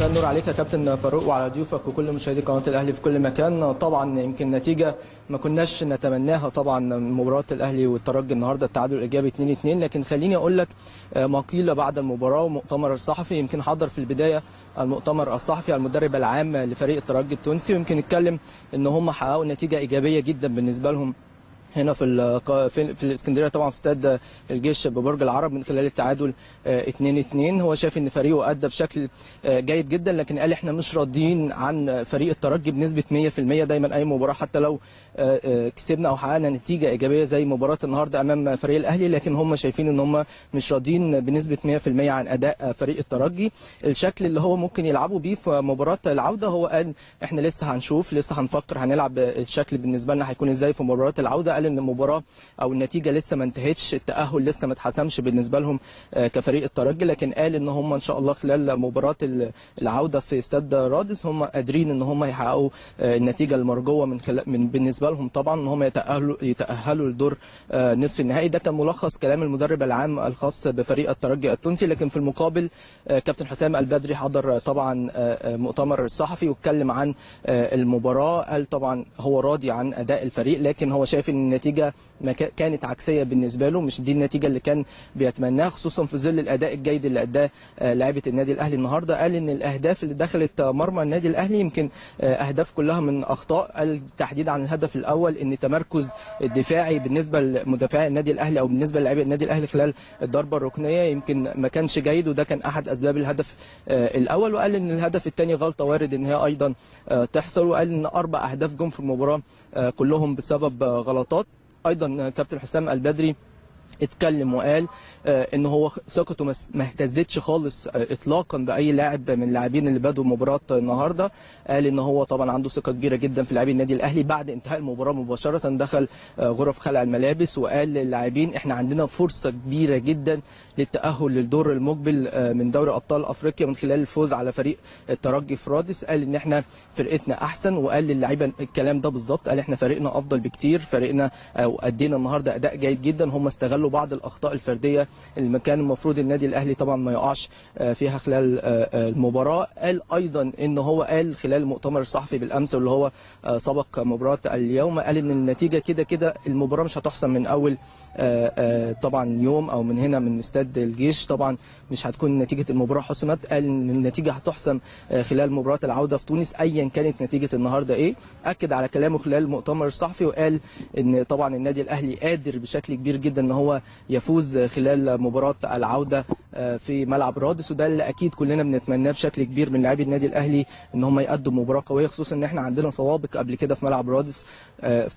النور عليك يا كابتن فاروق وعلى ضيوفك وكل مشاهدي قناة الأهلي في كل مكان. طبعا يمكن نتيجة ما كناش نتمناها طبعا مباراة الأهلي والترجي النهارده التعادل الإيجابي 2 2 لكن خليني أقول لك ما قيل بعد المباراة ومؤتمر الصحفي يمكن حضر في البداية المؤتمر الصحفي المدرب العام لفريق الترجي التونسي. ويمكن اتكلم إن هم حققوا نتيجة إيجابية جدا بالنسبة لهم هنا في في, الإسكندرية طبعا في استاد الجيش ببرج العرب من خلال التعادل 2 2 هو شايف إن فريقه أدى بشكل جيد جدا لكن قال إحنا مش راضيين عن فريق الترجي بنسبة 100% دايما أي مباراة حتى لو كسبنا أو حققنا نتيجة إيجابية زي مباراة النهارده أمام فريق الأهلي. لكن هم شايفين إن هم مش راضيين بنسبة 100% عن أداء فريق الترجي. الشكل اللي هو ممكن يلعبوا بيه في مباراة العودة هو قال إحنا لسه هنشوف لسه هنفكر هنلعب الشكل بالنسبة لنا هيكون إزاي في مباراة العودة. قال إن المباراة أو النتيجة لسه ما انتهتش التأهل لسه ما اتحسمش بالنسبة لهم كفريق الترجي لكن قال إن هم إن شاء الله خلال مباراة العودة في استاد رادس هم قادرين إن هم يحققوا النتيجة المرجوة من خلال من بالنسبة لهم. طبعا إن هم يتاهلوا يتأهلوا لدور نصف النهائي. ده كان ملخص كلام المدرب العام الخاص بفريق الترجي التونسي. لكن في المقابل كابتن حسام البدري حضر طبعا مؤتمر الصحفي واتكلم عن المباراة. قال طبعا هو راضي عن أداء الفريق لكن هو شايف إن النتيجة كانت عكسية بالنسبة له مش دي النتيجة اللي كان بيتمناها خصوصا في ظل الأداء الجيد اللي أداه لاعيبه النادي الأهلي النهارده. قال إن الأهداف اللي دخلت مرمى النادي الأهلي يمكن أهداف كلها من أخطاء. قال تحديد عن الهدف الأول إن تمركز الدفاعي بالنسبة لمدافعي النادي الأهلي أو بالنسبة للاعيبه النادي الأهلي خلال الضربة الركنية. يمكن ما كانش جيد وده كان أحد أسباب الهدف الأول. وقال إن الهدف الثاني غلطة وارد إن هي أيضا تحصل. وقال إن أربع أهداف جم في المباراة كلهم بسبب غلطات. أيضا كابتن حسام البدري اتكلم وقال إن هو ثقته ما اهتزتش خالص اطلاقا بأي لاعب من اللاعبين اللي بدوا مباراة النهارده. قال إن هو طبعا عنده ثقة كبيرة جدا في لاعبي النادي الأهلي بعد انتهاء المباراة مباشرة. دخل غرف خلع الملابس وقال للاعبين إحنا عندنا فرصة كبيرة جدا للتأهل للدور المقبل من دوري أبطال أفريقيا من خلال الفوز على فريق الترجي في رادس قال إن إحنا فرقتنا أحسن وقال للعيبة الكلام ده بالظبط. قال إحنا فريقنا أفضل بكتير فريقنا ادينا النهارده أداء جيد جدا. هم استغلوا بعض الأخطاء الفردية اللي كان المفروض النادي الأهلي طبعا ما يقعش فيها خلال المباراة. قال أيضا إن هو قال خلال المؤتمر الصحفي بالأمس واللي هو سبق مباراة اليوم قال إن النتيجة كده كده المباراة مش هتحسم من أول طبعا يوم أو من هنا من استاد الجيش. طبعا مش هتكون نتيجة المباراة حسمت. قال إن النتيجة هتحسم خلال مباراة العودة في تونس. ايا كانت نتيجة النهارده إيه؟ أكد على كلامه خلال المؤتمر الصحفي وقال إن طبعا النادي الأهلي قادر بشكل كبير جدا إن هو يفوز خلال مباراة العودة في ملعب رادس وده اللي أكيد كلنا بنتمناه بشكل كبير من لاعبي النادي الأهلي إن هم يقدموا مباراة قوية خصوصا إن إحنا عندنا سوابق قبل كده في ملعب رادس.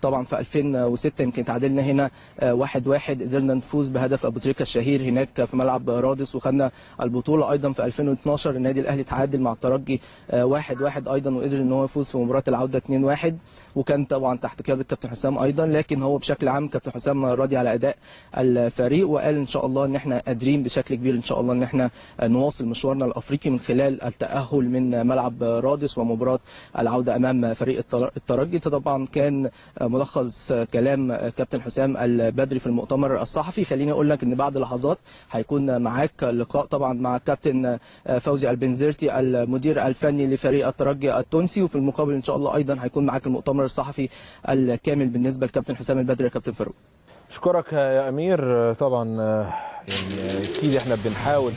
طبعا في 2006 يمكن تعادلنا هنا واحد واحد قدرنا نفوز بهدف أبو تريكة الشهير هناك في ملعب رادس وخدنا البطولة أيضا في 2012 النادي الأهلي تعادل مع الترجي واحد واحد أيضا وقدر إن هو يفوز في مباراة العودة 2 1 وكان طبعا تحت قيادة الكابتن حسام أيضا لكن هو بشكل عام كابتن حسام راضي على أداء الفريق وقال إن شاء الله إن إحنا قادرين بشكل كبير إن شاء الله ان إحنا نواصل مشوارنا الافريقي من خلال التأهل من ملعب رادس ومباراة العودة أمام فريق الترجي. طبعا كان ملخص كلام كابتن حسام البدري في المؤتمر الصحفي. خليني أقول لك إن بعد لحظات هيكون معاك لقاء طبعا مع كابتن فوزي البنزرتي المدير الفني لفريق الترجي التونسي. وفي المقابل إن شاء الله أيضا هيكون معاك المؤتمر الصحفي الكامل بالنسبة لكابتن حسام البدري يا كابتن فاروق. أشكرك يا أمير. طبعا يعني أكيد إحنا بنحاول.